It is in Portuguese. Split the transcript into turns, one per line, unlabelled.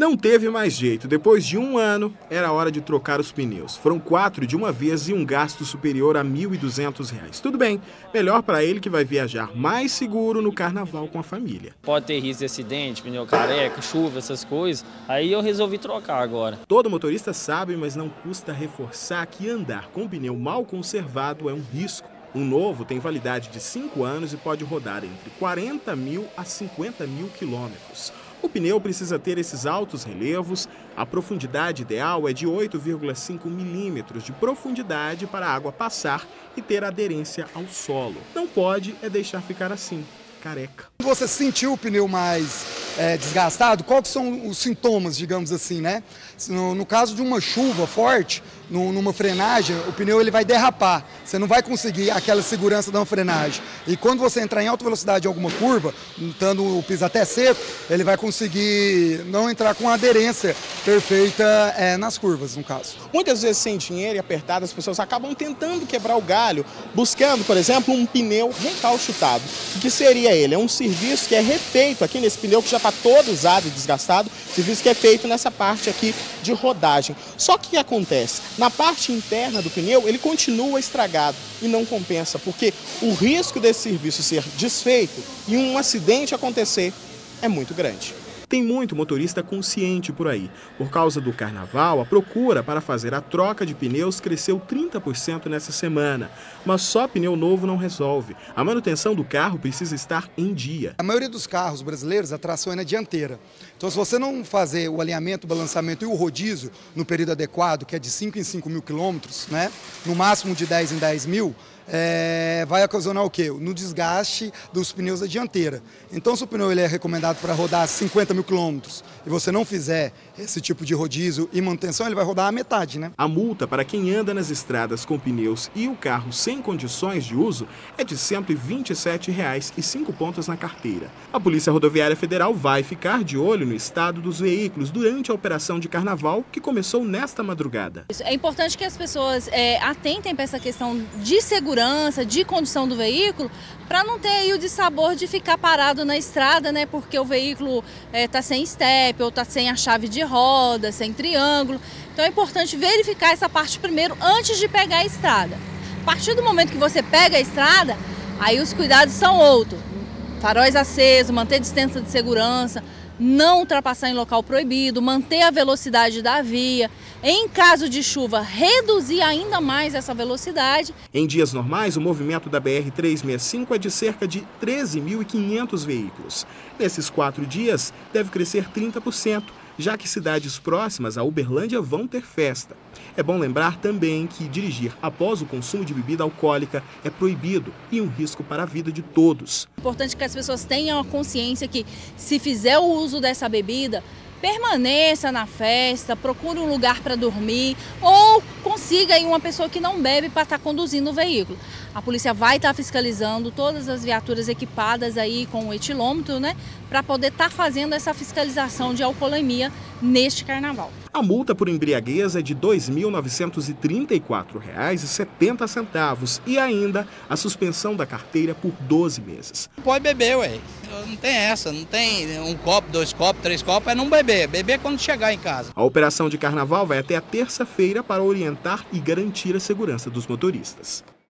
Não teve mais jeito. Depois de um ano, era hora de trocar os pneus. Foram quatro de uma vez e um gasto superior a R$ 1.200. Tudo bem, melhor para ele que vai viajar mais seguro no carnaval com a família.
Pode ter risco de acidente, pneu careca, chuva, essas coisas. Aí eu resolvi trocar agora.
Todo motorista sabe, mas não custa reforçar que andar com pneu mal conservado é um risco. Um novo tem validade de 5 anos e pode rodar entre 40 mil a 50 mil quilômetros. O pneu precisa ter esses altos relevos, a profundidade ideal é de 8,5 milímetros de profundidade para a água passar e ter aderência ao solo. Não pode é deixar ficar assim, careca.
Você sentiu o pneu mais é, desgastado? Quais são os sintomas, digamos assim, né? No, no caso de uma chuva forte, no, numa frenagem, o pneu ele vai derrapar. Você não vai conseguir aquela segurança uma frenagem. E quando você entrar em alta velocidade em alguma curva, estando o piso até seco, ele vai conseguir não entrar com aderência perfeita é, nas curvas, no caso.
Muitas vezes sem dinheiro e apertado, as pessoas acabam tentando quebrar o galho, buscando, por exemplo, um pneu recalchutado. O que seria ele? É um serviço que é refeito aqui nesse pneu que já está todo usado e desgastado, serviço que é feito nessa parte aqui de rodagem. Só que o que acontece? Na parte interna do pneu, ele continua estragado e não compensa, porque o risco desse serviço ser desfeito e um acidente acontecer é muito grande.
Tem muito motorista consciente por aí. Por causa do carnaval, a procura para fazer a troca de pneus cresceu 30% nessa semana. Mas só pneu novo não resolve. A manutenção do carro precisa estar em dia.
A maioria dos carros brasileiros, a tração é na dianteira. Então, se você não fazer o alinhamento, o balançamento e o rodízio no período adequado, que é de 5 em 5 mil quilômetros, né? no máximo de 10 em 10 mil, é, vai ocasionar o quê? No desgaste dos pneus da dianteira. Então, se o pneu ele é recomendado para rodar 50 mil quilômetros e você não fizer esse tipo de rodízio e manutenção, ele vai rodar a metade, né?
A multa para quem anda nas estradas com pneus e o carro sem condições de uso é de R$ 127,00 e 5 pontos na carteira. A Polícia Rodoviária Federal vai ficar de olho no estado dos veículos durante a operação de carnaval que começou nesta madrugada.
É importante que as pessoas é, atentem para essa questão de segurança segurança, de condição do veículo, para não ter aí o dissabor de ficar parado na estrada, né? Porque o veículo está é, sem step ou está sem a chave de roda, sem triângulo. Então é importante verificar essa parte primeiro antes de pegar a estrada. A partir do momento que você pega a estrada, aí os cuidados são outros. Faróis acesos, manter distância de segurança, não ultrapassar em local proibido, manter a velocidade da via. Em caso de chuva, reduzir ainda mais essa velocidade.
Em dias normais, o movimento da BR-365 é de cerca de 13.500 veículos. Nesses quatro dias, deve crescer 30%, já que cidades próximas a Uberlândia vão ter festa. É bom lembrar também que dirigir após o consumo de bebida alcoólica é proibido e um risco para a vida de todos.
É importante que as pessoas tenham a consciência que, se fizer o uso dessa bebida, permaneça na festa, procure um lugar para dormir ou consiga aí uma pessoa que não bebe para estar tá conduzindo o veículo. A polícia vai estar tá fiscalizando todas as viaturas equipadas aí com o etilômetro, né, para poder estar tá fazendo essa fiscalização de alcoolemia neste carnaval.
A multa por embriaguez é de R$ 2.934,70 e ainda a suspensão da carteira por 12 meses.
Pode beber, ué. Não tem essa, não tem um copo, dois copos, três copos, é não beber. Beber quando chegar em casa.
A operação de carnaval vai até a terça-feira para orientar e garantir a segurança dos motoristas.